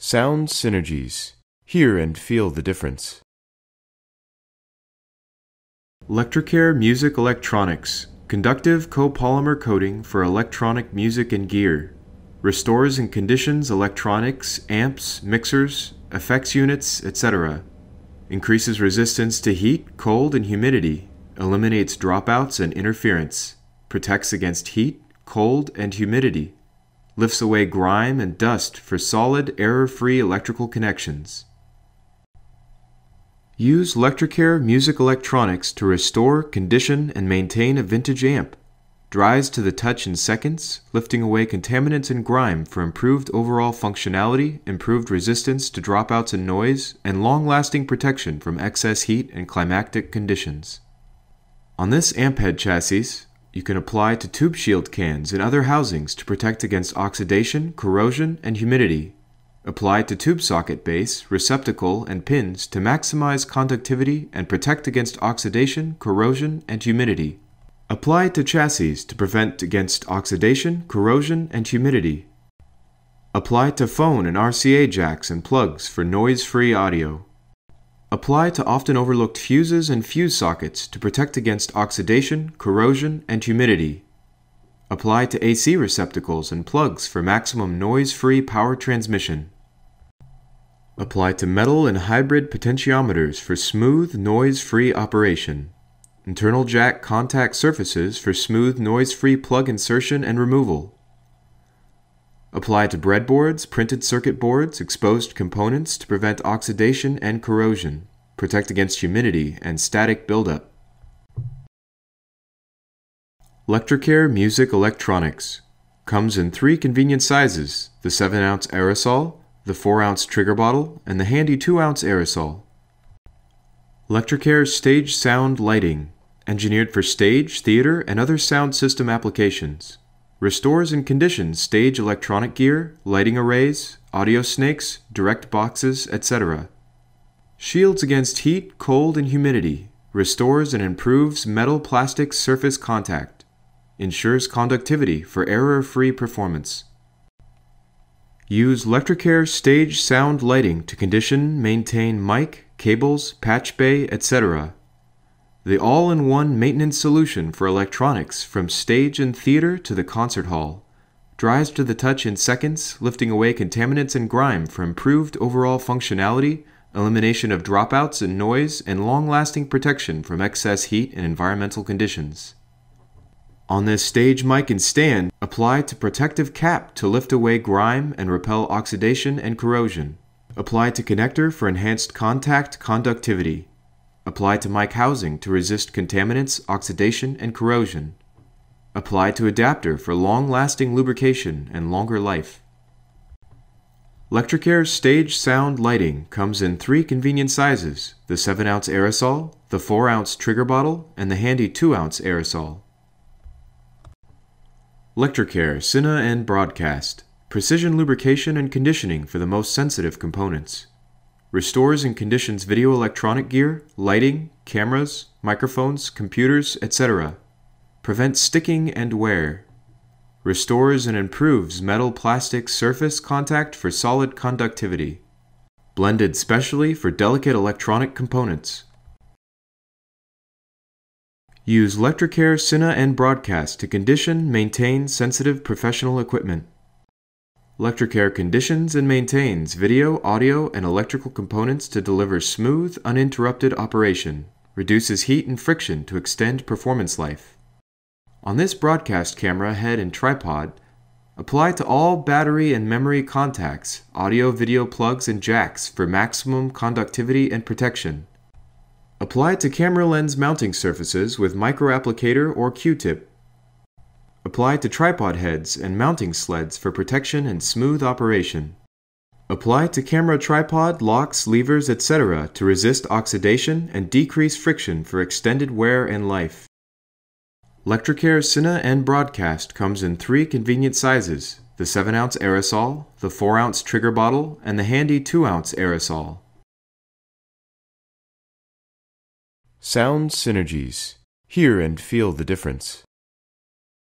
Sound synergies. Hear and feel the difference. LECTRICare Music Electronics. Conductive copolymer coating for electronic music and gear. Restores and conditions electronics, amps, mixers, effects units, etc. Increases resistance to heat, cold, and humidity. Eliminates dropouts and interference. Protects against heat, cold, and humidity lifts away grime and dust for solid, error-free electrical connections. Use LECTRICare Music Electronics to restore, condition, and maintain a vintage amp. Dries to the touch in seconds, lifting away contaminants and grime for improved overall functionality, improved resistance to dropouts and noise, and long-lasting protection from excess heat and climatic conditions. On this amp head chassis, you can apply to tube shield cans and other housings to protect against oxidation, corrosion, and humidity. Apply to tube socket base, receptacle, and pins to maximize conductivity and protect against oxidation, corrosion, and humidity. Apply to chassis to prevent against oxidation, corrosion, and humidity. Apply to phone and RCA jacks and plugs for noise-free audio. Apply to often overlooked fuses and fuse sockets to protect against oxidation, corrosion, and humidity. Apply to AC receptacles and plugs for maximum noise-free power transmission. Apply to metal and hybrid potentiometers for smooth, noise-free operation. Internal jack contact surfaces for smooth, noise-free plug insertion and removal. Apply to breadboards, printed circuit boards, exposed components to prevent oxidation and corrosion, protect against humidity and static buildup. LECTRICare Music Electronics comes in three convenient sizes the 7 ounce aerosol, the 4 ounce trigger bottle, and the handy 2 ounce aerosol. LECTRICare Stage Sound Lighting, engineered for stage, theater, and other sound system applications restores and conditions stage electronic gear, lighting arrays, audio snakes, direct boxes, etc. Shields against heat, cold, and humidity, restores and improves metal plastic surface contact, ensures conductivity for error-free performance. Use LECTRICare stage sound lighting to condition, maintain mic, cables, patch bay, etc the all in one maintenance solution for electronics from stage and theater to the concert hall. Dries to the touch in seconds, lifting away contaminants and grime for improved overall functionality, elimination of dropouts and noise, and long lasting protection from excess heat and environmental conditions. On this stage mic and stand, apply to protective cap to lift away grime and repel oxidation and corrosion. Apply to connector for enhanced contact conductivity. Apply to mic housing to resist contaminants, oxidation, and corrosion. Apply to adapter for long-lasting lubrication and longer life. LECTRICare Stage Sound Lighting comes in three convenient sizes, the 7-ounce aerosol, the 4-ounce trigger bottle, and the handy 2-ounce aerosol. LECTRICare Cine and Broadcast Precision lubrication and conditioning for the most sensitive components restores and conditions video electronic gear, lighting, cameras, microphones, computers, etc. Prevents sticking and wear. Restores and improves metal plastic surface contact for solid conductivity. Blended specially for delicate electronic components. Use LECTRICare Cine and Broadcast to condition, maintain sensitive professional equipment. LECTRICare conditions and maintains video, audio, and electrical components to deliver smooth, uninterrupted operation, reduces heat and friction to extend performance life. On this broadcast camera head and tripod, apply to all battery and memory contacts, audio video plugs and jacks for maximum conductivity and protection. Apply to camera lens mounting surfaces with micro applicator or Q-tip Apply to tripod heads and mounting sleds for protection and smooth operation. Apply to camera tripod, locks, levers, etc. to resist oxidation and decrease friction for extended wear and life. LECTRICare Cine and Broadcast comes in three convenient sizes, the 7-ounce aerosol, the 4-ounce trigger bottle, and the handy 2-ounce aerosol. Sound synergies. Hear and feel the difference.